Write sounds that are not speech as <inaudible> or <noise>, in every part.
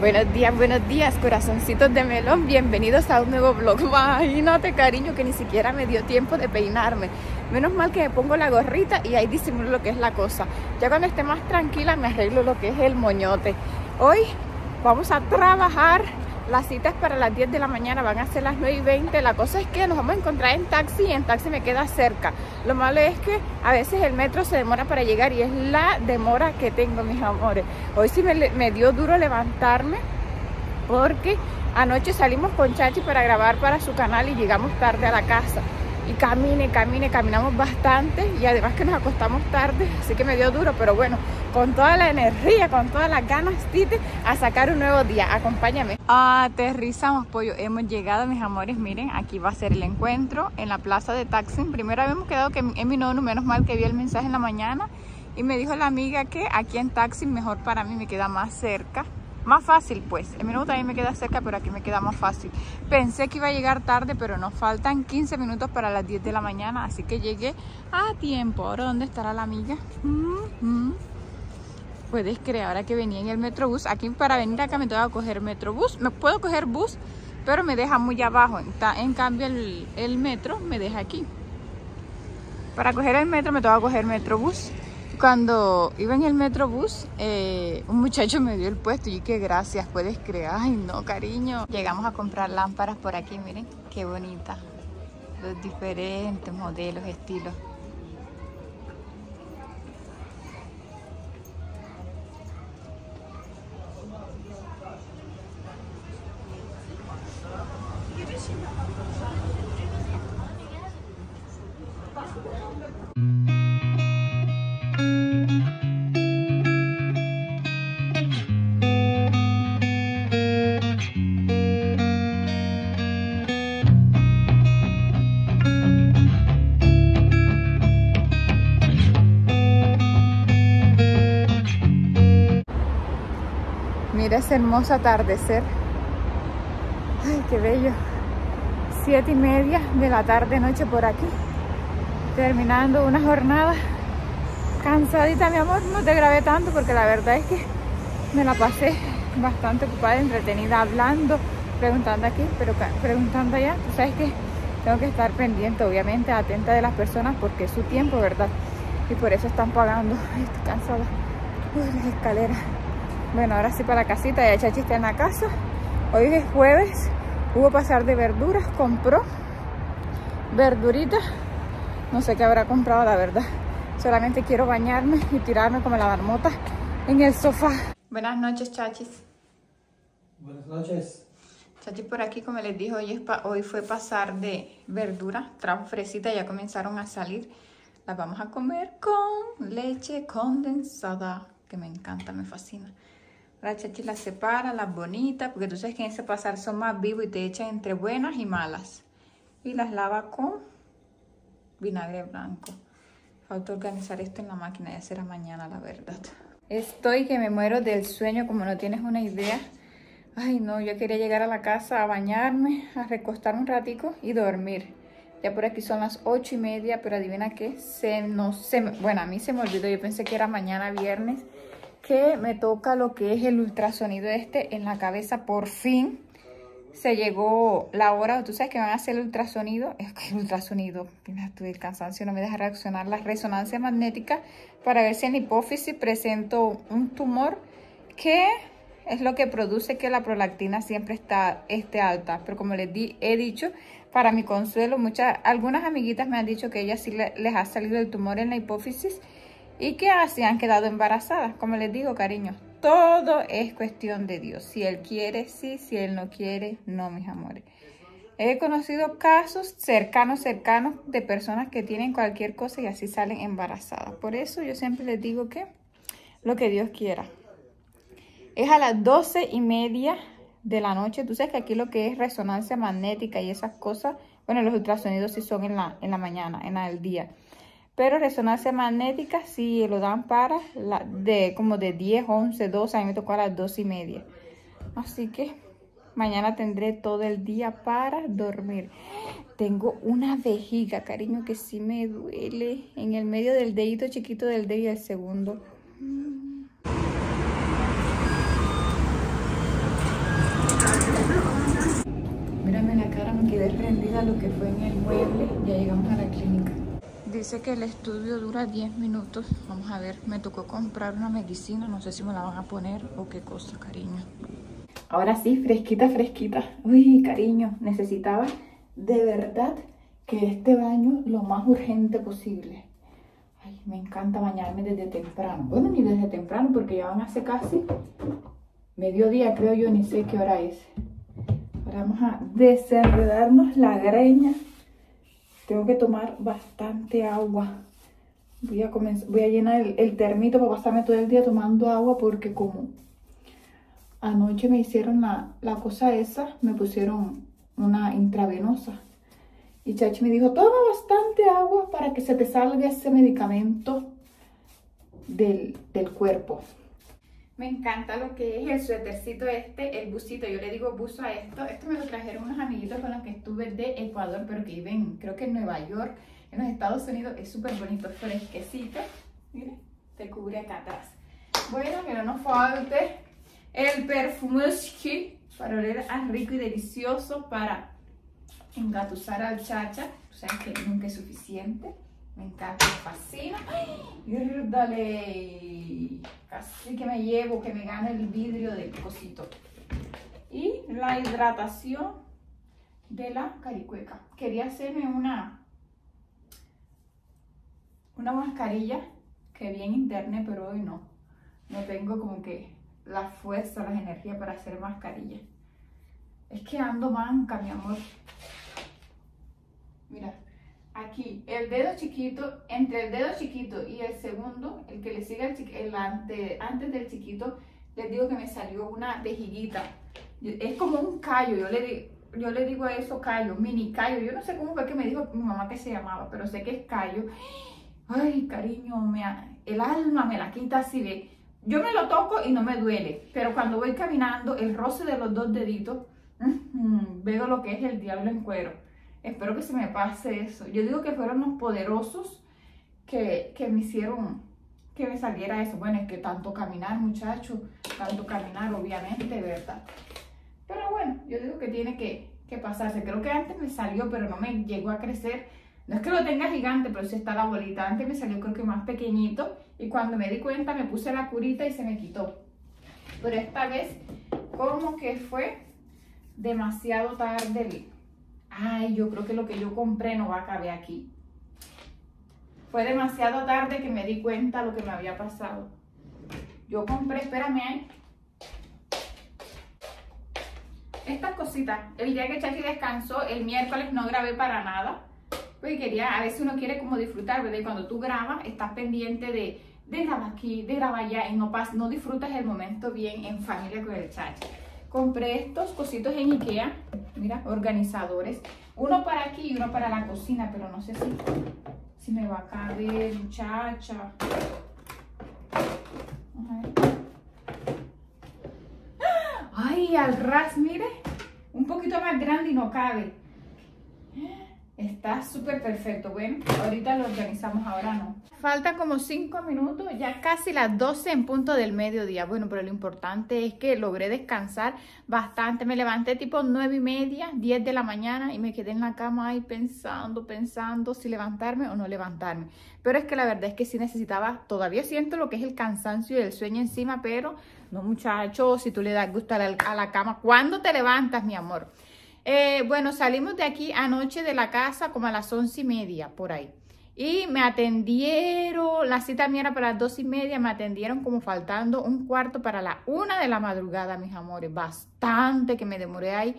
Buenos días, buenos días, corazoncitos de melón. Bienvenidos a un nuevo vlog. <laughs> Imagínate, cariño, que ni siquiera me dio tiempo de peinarme. Menos mal que me pongo la gorrita y ahí disimulo lo que es la cosa. Ya cuando esté más tranquila me arreglo lo que es el moñote. Hoy vamos a trabajar las citas para las 10 de la mañana van a ser las 9 y 20. La cosa es que nos vamos a encontrar en taxi y en taxi me queda cerca. Lo malo es que a veces el metro se demora para llegar y es la demora que tengo, mis amores. Hoy sí me, me dio duro levantarme porque anoche salimos con Chachi para grabar para su canal y llegamos tarde a la casa y camine, camine, caminamos bastante y además que nos acostamos tarde, así que me dio duro, pero bueno, con toda la energía, con todas las ganas, Tite, a sacar un nuevo día. Acompáñame. Aterrizamos, pollo. Hemos llegado, mis amores. Miren, aquí va a ser el encuentro en la plaza de Taxing. Primero habíamos quedado que en mi nono, menos mal que vi el mensaje en la mañana. Y me dijo la amiga que aquí en Taxing mejor para mí, me queda más cerca más fácil pues, el minuto también me queda cerca, pero aquí me queda más fácil. Pensé que iba a llegar tarde, pero nos faltan 15 minutos para las 10 de la mañana, así que llegué a tiempo. Ahora, ¿dónde estará la amiga? Puedes creer, ahora que venía en el Metrobús, aquí para venir acá me tengo que coger Metrobús. Me puedo coger bus, pero me deja muy abajo. En cambio, el, el metro me deja aquí. Para coger el metro me tengo que coger Metrobús cuando iba en el metrobús, eh, un muchacho me dio el puesto y que gracias, puedes creer. Ay, no, cariño. Llegamos a comprar lámparas por aquí, miren, qué bonita. Los diferentes modelos, estilos. Hermoso atardecer. Ay, qué bello. Siete y media de la tarde, noche por aquí. Terminando una jornada cansadita, mi amor. No te grabé tanto porque la verdad es que me la pasé bastante ocupada, entretenida, hablando, preguntando aquí, pero preguntando allá. Tú sabes que tengo que estar pendiente, obviamente, atenta de las personas porque es su tiempo, ¿verdad? Y por eso están pagando. Estoy cansada. Uy, las escaleras. Bueno, ahora sí para la casita, ya Chachi está en la casa. Hoy es jueves, hubo pasar de verduras, compró verduritas. No sé qué habrá comprado, la verdad. Solamente quiero bañarme y tirarme como la marmota en el sofá. Buenas noches, Chachis. Buenas noches. Chachi por aquí, como les dije, hoy, es hoy fue pasar de verdura. Trajo fresita, ya comenzaron a salir. Las vamos a comer con leche condensada, que me encanta, me fascina. La chachi las separa, las bonitas, porque tú sabes que en ese pasar son más vivos y te echan entre buenas y malas. Y las lava con vinagre blanco. Falta organizar esto en la máquina, ya será mañana, la verdad. Estoy que me muero del sueño, como no tienes una idea. Ay, no, yo quería llegar a la casa a bañarme, a recostarme un ratico y dormir. Ya por aquí son las ocho y media, pero adivina qué, se, no, se, bueno, a mí se me olvidó, yo pensé que era mañana viernes que me toca lo que es el ultrasonido este en la cabeza. Por fin se llegó la hora, tú sabes que van a hacer el ultrasonido, es que el ultrasonido, el cansancio no me deja reaccionar, la resonancia magnética para ver si en hipófisis presento un tumor que es lo que produce que la prolactina siempre está esté alta. Pero como les di, he dicho, para mi consuelo, muchas, algunas amiguitas me han dicho que ellas sí les ha salido el tumor en la hipófisis y que así han quedado embarazadas. Como les digo, cariño, todo es cuestión de Dios. Si Él quiere, sí. Si Él no quiere, no, mis amores. He conocido casos cercanos, cercanos de personas que tienen cualquier cosa y así salen embarazadas. Por eso yo siempre les digo que lo que Dios quiera. Es a las doce y media de la noche. Tú sabes que aquí lo que es resonancia magnética y esas cosas, bueno, los ultrasonidos sí son en la, en la mañana, en el día. Pero resonancia magnética sí lo dan para la, de como de 10, 11, 12. A mí me tocó a las 2 y media. Así que mañana tendré todo el día para dormir. Tengo una vejiga, cariño, que sí me duele. En el medio del dedito chiquito del dedo y el segundo. Mírame la cara, me quedé rendida lo que fue en el mueble. Ya llegamos a la clínica. Dice que el estudio dura 10 minutos. Vamos a ver, me tocó comprar una medicina. No sé si me la van a poner o qué cosa, cariño. Ahora sí, fresquita, fresquita. Uy, cariño, necesitaba de verdad que este baño lo más urgente posible. Ay, me encanta bañarme desde temprano. Bueno, ni desde temprano porque ya van hace casi mediodía, creo yo, ni sé qué hora es. Ahora vamos a desenredarnos la greña tengo que tomar bastante agua. Voy a, comenzar, voy a llenar el, termito para pasarme todo el día tomando agua porque como anoche me hicieron la, la cosa esa, me pusieron una intravenosa. Y Chachi me dijo, toma bastante agua para que se te salga ese medicamento del, del cuerpo. Me encanta lo que es el suétercito este, el busito. Yo le digo buzo a esto. Esto me lo trajeron unos amiguitos con los que estuve de Ecuador, pero que viven, creo que en Nueva York, en los Estados Unidos. Es súper bonito, fresquecito. Mire, te cubre acá atrás. Bueno, que no nos falte el perfume para oler a rico y delicioso para engatusar al chacha. O sea que nunca es suficiente. Me encanta, me fascina. Dale. Casi que me llevo, que me gane el vidrio del cosito. Y la hidratación de la caricueca. Quería hacerme una, una mascarilla que vi en internet, pero hoy no. No tengo como que la fuerza, las energías para hacer mascarilla. Es que ando manca, mi amor. Mira, aquí, el dedo chiquito, entre el dedo chiquito y el segundo, el que le sigue el, el antes del chiquito, les digo que me salió una vejiguita. Es como un callo, yo le, yo le digo a eso callo, mini callo. Yo no sé cómo fue que me dijo mi mamá que se llamaba, pero sé que es callo. Ay, cariño, el alma me la quita así de... Yo me lo toco y no me duele, pero cuando voy caminando, el roce de los dos deditos, veo lo que es el diablo en cuero. Espero que se me pase eso. Yo digo que fueron los poderosos que, me hicieron que me saliera eso. Bueno, es que tanto caminar, muchachos, tanto caminar, obviamente, ¿verdad? Pero bueno, yo digo que tiene que, que, pasarse. Creo que antes me salió, pero no me llegó a crecer. No es que lo tenga gigante, pero sí está la bolita. Antes me salió creo que más pequeñito. Y cuando me di cuenta me puse la curita y se me quitó. Pero esta vez como que fue demasiado tarde ay, yo creo que lo que yo compré no va a caber aquí. Fue demasiado tarde que me di cuenta lo que me había pasado. Yo compré, espérame ahí. Estas cositas, el día que Chachi descansó, el miércoles no grabé para nada. Pues quería, a veces uno quiere como disfrutar, ¿verdad? Y cuando tú grabas, estás pendiente de, de grabar aquí, de grabar allá, y no, pas, no disfrutas el momento bien en familia con el Chachi. Compré estos cositos en Ikea, mira, organizadores. Uno para aquí y uno para la cocina, pero no sé si, si me va a caber, muchacha. Ay, al ras, mire. Un poquito más grande y no cabe. Está súper perfecto. Bueno, ahorita lo organizamos, ahora no. Faltan como 5 minutos, ya casi las 12 en punto del mediodía. Bueno, pero lo importante es que logré descansar bastante. Me levanté tipo 9 y media, 10 de la mañana y me quedé en la cama ahí pensando, pensando si levantarme o no levantarme. Pero es que la verdad es que sí necesitaba, todavía siento lo que es el cansancio y el sueño encima, pero no muchachos, si tú le das gusto a la, a la cama, ¿cuándo te levantas, mi amor? Eh, bueno, salimos de aquí anoche de la casa como a las once y media, por ahí. Y me atendieron, la cita mía era para las dos y media, me atendieron como faltando un cuarto para la una de la madrugada, mis amores. Bastante que me demoré ahí.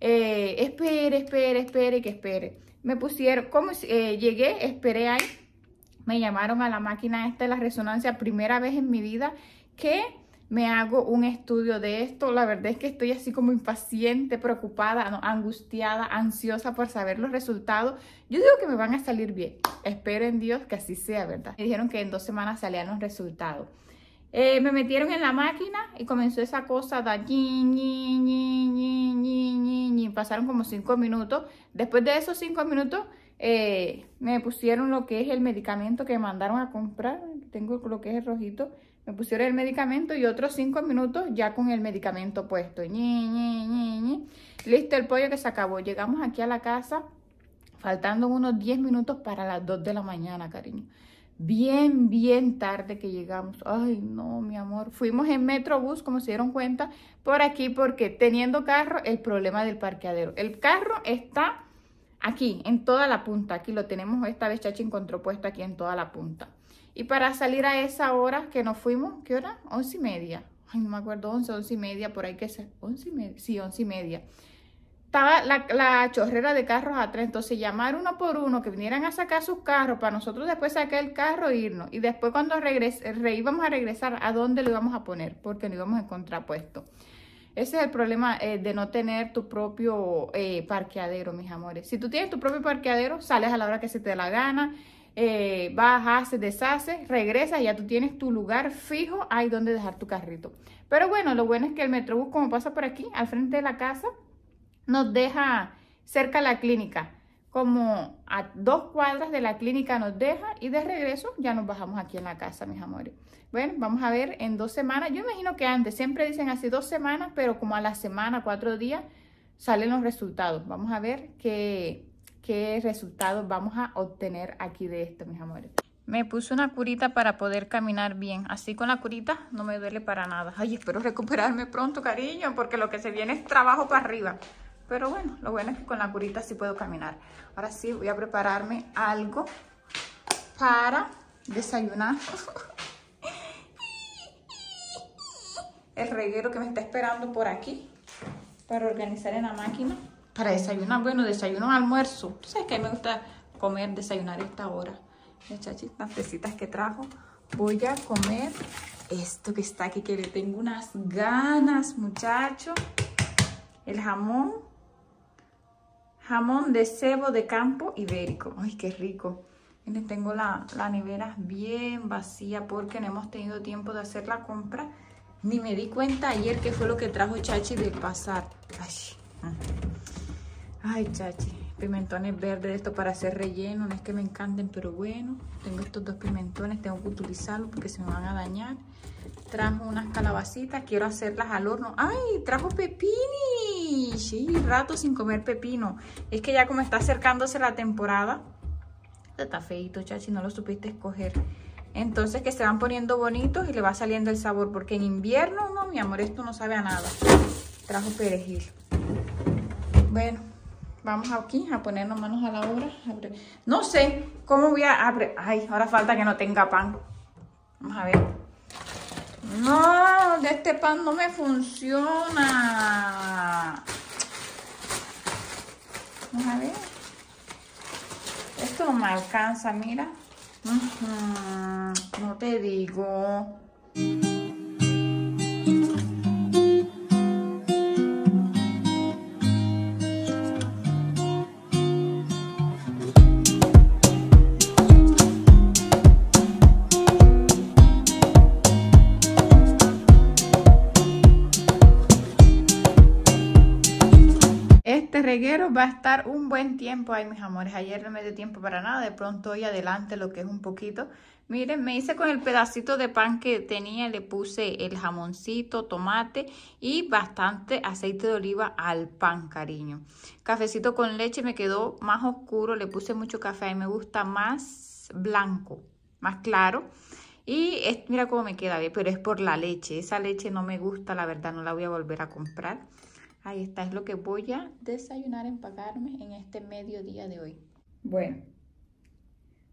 Eh, espere, espere, espere, que espere. Me pusieron, como eh, llegué, esperé ahí. Me llamaron a la máquina esta de la resonancia, primera vez en mi vida que me hago un estudio de esto. La verdad es que estoy así como impaciente, preocupada, angustiada, ansiosa por saber los resultados. Yo digo que me van a salir bien. Espero en Dios que así sea, ¿verdad? Me dijeron que en dos semanas salían los resultados. Eh, me metieron en la máquina y comenzó esa cosa de Pasaron como cinco minutos. Después de esos cinco minutos, eh, me pusieron lo que es el medicamento que me mandaron a comprar. Tengo lo que es el rojito Me pusieron el medicamento y otros cinco minutos ya con el medicamento puesto. Listo el pollo que se acabó. Llegamos aquí a la casa faltando unos 10 minutos para las 2 de la mañana, cariño. Bien, bien tarde que llegamos. Ay, no, mi amor. Fuimos en Metrobús, como se dieron cuenta, por aquí, porque teniendo carro, el problema del parqueadero. El carro está aquí, en toda la punta. Aquí lo tenemos, esta vez Chachi encontró puesto aquí en toda la punta. Y para salir a esa hora que nos fuimos, ¿qué hora? Once y media. Ay, no me acuerdo, once, once y media, por ahí que ser. Once y media, sí, once y media. Estaba la, chorrera de carros atrás, entonces llamar uno por uno que vinieran a sacar sus carros para nosotros después sacar el carro e irnos. Y después cuando regrese, íbamos a regresar, ¿a dónde lo íbamos a poner? Porque no íbamos a encontrar puesto. Ese es el problema eh, de no tener tu propio eh, parqueadero, mis amores. Si tú tienes tu propio parqueadero, sales a la hora que se te dé la gana, eh, vas, haces, deshaces, regresas ya tú tienes tu lugar fijo ahí donde dejar tu carrito. Pero bueno, lo bueno es que el Metrobús, como pasa por aquí, al frente de la casa, nos deja cerca la clínica. Como a dos cuadras de la clínica nos deja y de regreso ya nos bajamos aquí en la casa, mis amores. Bueno, vamos a ver en dos semanas. Yo imagino que antes, siempre dicen así dos semanas, pero como a la semana, cuatro días, salen los resultados. Vamos a ver qué, qué resultados vamos a obtener aquí de esto, mis amores. Me puse una curita para poder caminar bien. Así con la curita no me duele para nada. Ay, espero recuperarme pronto, cariño, porque lo que se viene es trabajo para arriba. Pero bueno, lo bueno es que con la curita sí puedo caminar. Ahora sí voy a prepararme algo para desayunar. <laughs> El reguero que me está esperando por aquí para organizar en la máquina para desayunar, bueno, desayuno, almuerzo. Tú sabes que me gusta comer, desayunar a esta hora. Muchachos, las tecitas que trajo. Voy a comer esto que está aquí, que le tengo unas ganas, muchachos. El jamón. Jamón de cebo de campo ibérico. Ay, qué rico. Miren, tengo la, la nevera bien vacía porque no hemos tenido tiempo de hacer la compra. Ni me di cuenta ayer qué fue lo que trajo Chachi del pasar. Ay. Ay, chachi, pimentones verdes, esto para hacer relleno, no es que me encanten, pero bueno, tengo estos dos pimentones, tengo que utilizarlos porque se me van a dañar. Trajo unas calabacitas, quiero hacerlas al horno. ¡Ay, trajo pepini! Sí, rato sin comer pepino. Es que ya como está acercándose la temporada, está feito, chachi, no lo supiste escoger. Entonces que se van poniendo bonitos y le va saliendo el sabor, porque en invierno, no, mi amor, esto no sabe a nada. Trajo perejil. Bueno, Vamos aquí a ponernos manos a la obra. No sé cómo voy a abrir. Ay, ahora falta que no tenga pan. Vamos a ver. No, de este pan no me funciona. Vamos a ver. Esto no me alcanza, mira. No te digo. Va a estar un buen tiempo ahí, mis amores. Ayer no me dio tiempo para nada, de pronto hoy adelante lo que es un poquito. Miren, me hice con el pedacito de pan que tenía, le puse el jamoncito, tomate y bastante aceite de oliva al pan, cariño. Cafecito con leche me quedó más oscuro, le puse mucho café y me gusta más blanco, más claro. Y mira cómo me queda bien, pero es por la leche. Esa leche no me gusta, la verdad, no la voy a volver a comprar. Ahí está, es lo que voy a desayunar, empacarme en este mediodía de hoy. Bueno,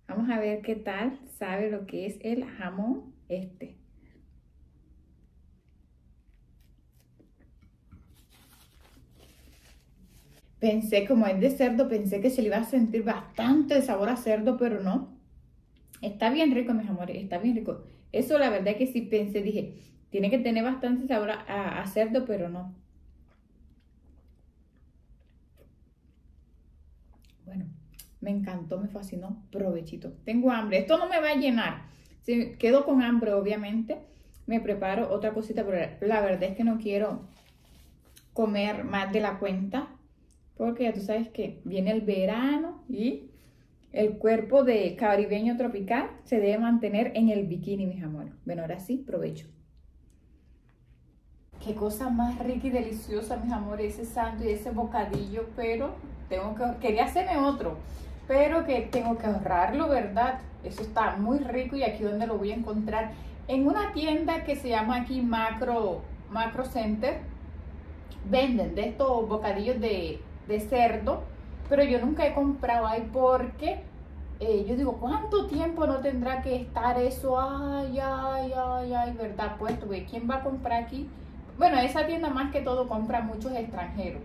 vamos a ver qué tal sabe lo que es el jamón este. Pensé, como es de cerdo, pensé que se le iba a sentir bastante sabor a cerdo, pero no. Está bien rico, mis amores, está bien rico. Eso la verdad que sí pensé, dije, tiene que tener bastante sabor a cerdo, pero no. Bueno, me encantó, me fascinó, provechito. Tengo hambre, esto no me va a llenar. Si quedo con hambre, obviamente, me preparo otra cosita, pero la verdad es que no quiero comer más de la cuenta, porque ya tú sabes que viene el verano y el cuerpo de caribeño tropical se debe mantener en el bikini, mis amores. Bueno, ahora sí, provecho. Qué cosa más rica y deliciosa, mis amores, ese santo y ese bocadillo, pero tengo que, quería hacerme otro, pero que tengo que ahorrarlo, ¿verdad? Eso está muy rico y aquí donde lo voy a encontrar, en una tienda que se llama aquí Macro, Macro Center, venden de estos bocadillos de, de cerdo, pero yo nunca he comprado ahí porque eh, yo digo, ¿cuánto tiempo no tendrá que estar eso? Ay, ay, ay, ay, ¿verdad? Pues, ¿quién va a comprar aquí? Bueno, esa tienda más que todo compra muchos extranjeros.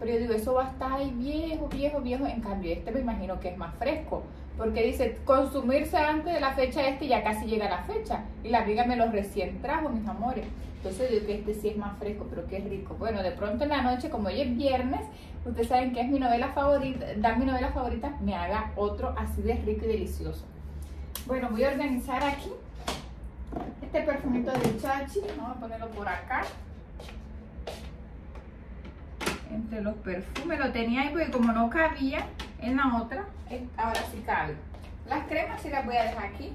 Pero yo digo, eso va a estar ahí viejo, viejo, viejo. En cambio, este me imagino que es más fresco. Porque dice, consumirse antes de la fecha este ya casi llega la fecha. Y la amiga me lo recién trajo, mis amores. Entonces digo que este sí es más fresco, pero qué rico. Bueno, de pronto en la noche, como hoy es viernes, ustedes saben que es mi novela favorita, dar mi novela favorita, me haga otro así de rico y delicioso. Bueno, voy a organizar aquí este perfumito de chachi. Vamos a ponerlo por acá entre los perfumes. Lo tenía ahí porque como no cabía en la otra, ahora sí cabe. Las cremas sí las voy a dejar aquí.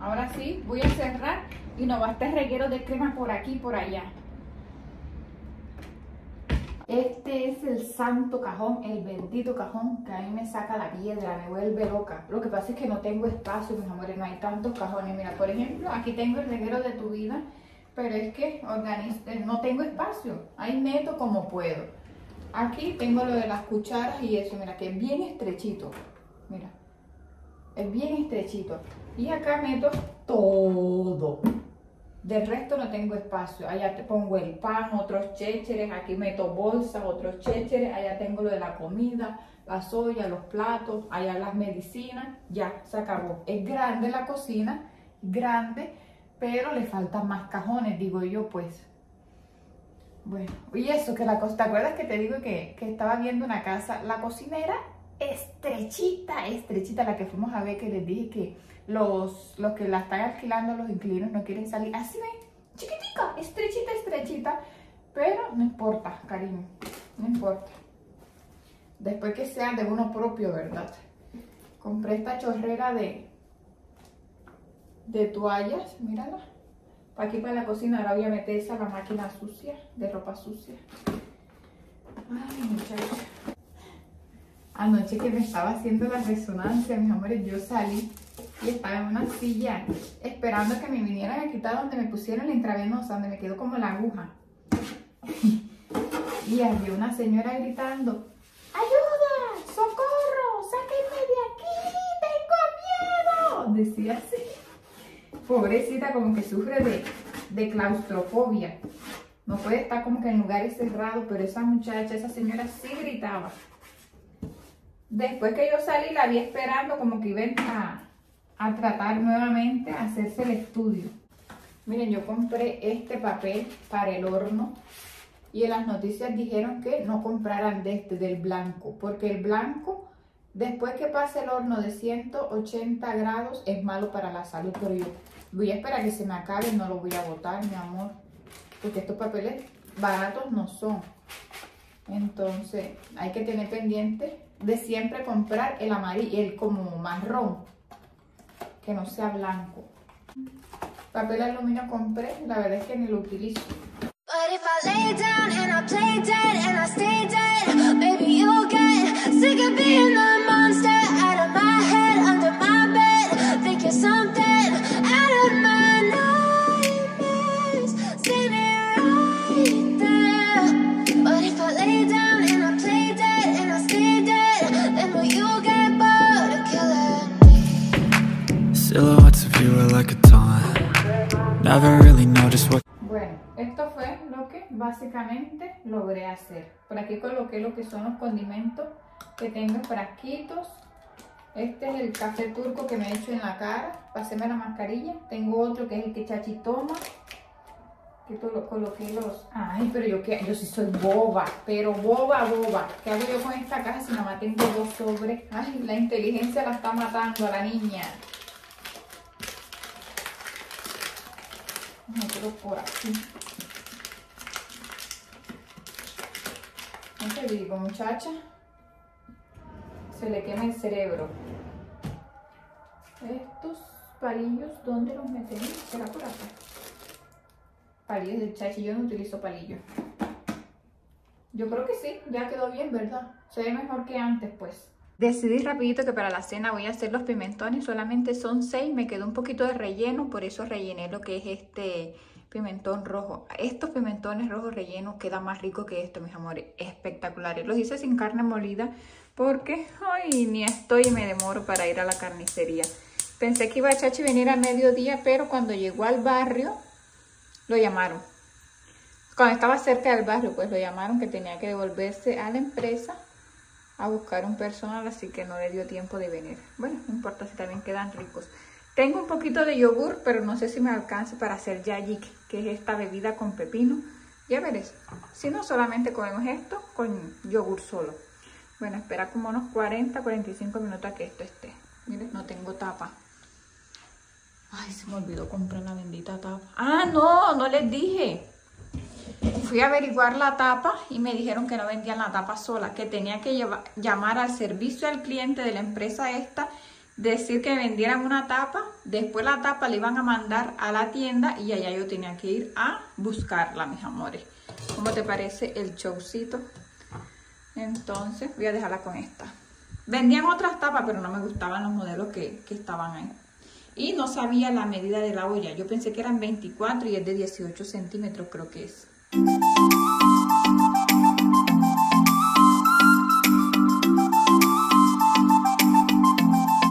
ahora sí voy a cerrar y no va a estar reguero de crema por aquí y por allá. Este es el santo cajón, el bendito cajón que a mí me saca la piedra, me vuelve loca. Lo que pasa es que no tengo espacio, mis amores, no hay tantos cajones. Mira, por ejemplo, aquí tengo el reguero de tu vida, pero es que eh, no tengo espacio. Ahí meto como puedo. Aquí tengo lo de las cucharas y eso, mira, que es bien estrechito. Mira, es bien estrechito. Y acá meto todo. Del resto no tengo espacio. Allá te pongo el pan, otros chécheres, aquí meto bolsas, otros chécheres, allá tengo lo de la comida, la soya, los platos, allá las medicinas, ya se acabó. Es grande la cocina, grande, pero le faltan más cajones, digo yo, pues. Bueno, y eso, que la ¿te acuerdas que te digo que, que estaba viendo una casa? La cocina era estrechita, estrechita, la que fuimos a ver, que les dije que los, los que la están alquilando, los inquilinos, no quieren salir. Así ven, chiquitica, estrechita, estrechita. Pero no importa, cariño, no importa. Después que sea de uno propio, ¿verdad? Compré esta chorrera de, de toallas, mírala. Para aquí para la cocina, ahora voy a meter esa la máquina sucia, de ropa sucia. Ay, muchachos. Anoche que me estaba haciendo la resonancia, mis amores, yo salí y estaba en una silla esperando que me vinieran a quitar donde me pusieron la intravenosa, donde me quedó como la aguja. y había una señora gritando, ¡Ayuda! ¡Socorro! ¡Sáquenme de aquí! ¡Tengo miedo! Decía así. Pobrecita, como que sufre de, de claustrofobia. No puede estar como que en lugares cerrados, pero esa muchacha, esa señora sí gritaba. Después que yo salí, la vi esperando como que iba a, a tratar nuevamente a hacerse el estudio. Miren, yo compré este papel para el horno y en las noticias dijeron que no compraran de este, del blanco, porque el blanco, después que pase el horno de 180 grados, es malo para la salud, pero yo voy a esperar que se me acabe, no lo voy a botar, mi amor, porque estos papeles baratos no son. Entonces, hay que tener pendiente de siempre comprar el amarillo, el como marrón, que no sea blanco. Papel aluminio compré, la verdad es que ni lo utilizo. But Bueno, esto fue lo que básicamente logré hacer. Por aquí coloqué lo que son los condimentos que tengo en frasquitos. Este es el café turco que me he hecho en la cara. Paséme la mascarilla. Tengo otro que es el que Chachi toma. que lo coloqué los... Ay, pero yo que yo sí soy boba, pero boba, boba. ¿Qué hago yo con esta caja si nada más tengo dos sobres? Ay, la inteligencia la está matando a la niña. Meterlo por aquí. No te digo, muchacha. Se le quema el cerebro. Estos palillos, ¿dónde los metemos? ¿Será por acá? Palillos de chachi, yo no utilizo palillos. Yo creo que sí, ya quedó bien, ¿verdad? Se ve mejor que antes, pues. Decidí rapidito que para la cena voy a hacer los pimentones, solamente son seis, me quedó un poquito de relleno, por eso rellené lo que es este pimentón rojo. Estos pimentones rojos rellenos quedan más ricos que esto, mis amores, espectaculares. Los hice sin carne molida porque, ay, ni estoy y me demoro para ir a la carnicería. Pensé que iba a Chachi venir a mediodía, pero cuando llegó al barrio, lo llamaron. Cuando estaba cerca del barrio, pues lo llamaron que tenía que devolverse a la empresa a buscar un personal, así que no le dio tiempo de venir. Bueno, no importa si también quedan ricos. Tengo un poquito de yogur, pero no sé si me alcance para hacer yajik, que es esta bebida con pepino. Ya veréis. Si no, solamente comemos esto con yogur solo. Bueno, espera como unos 40, 45 minutos a que esto esté. Miren, no tengo tapa. Ay, se me olvidó comprar la bendita tapa. Ah, no, no les dije. Fui a averiguar la tapa y me dijeron que no vendían la tapa sola, que tenía que llamar al servicio al cliente de la empresa esta, decir que vendieran una tapa, después la tapa le iban a mandar a la tienda y allá yo tenía que ir a buscarla, mis amores. ¿Cómo te parece el showcito? Entonces voy a dejarla con esta. Vendían otras tapas, pero no me gustaban los modelos que, que estaban ahí y no sabía la medida de la olla. Yo pensé que eran 24 y es de 18 centímetros creo que es.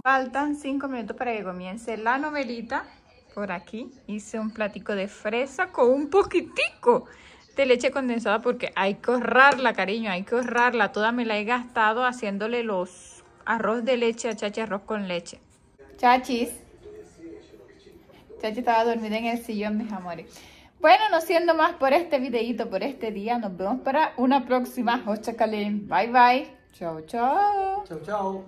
Faltan 5 minutos para que comience la novelita. Por aquí hice un platico de fresa con un poquitico de leche condensada porque hay que ahorrarla, cariño, hay que ahorrarla. Toda me la he gastado haciéndole los arroz de leche a chachi arroz con leche. Chachis. Chachi estaba dormida en el sillón, mis amores. Bueno, no siendo más por este videito, por este día, nos vemos para una próxima. Hocha Bye, bye. Chao, chao. Chao, chao.